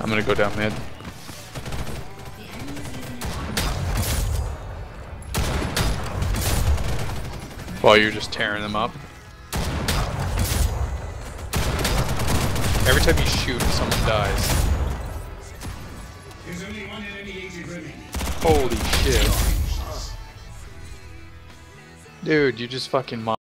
I'm gonna go down mid. While you're just tearing them up. Every time you shoot, someone dies. Holy shit. Dude, you just fucking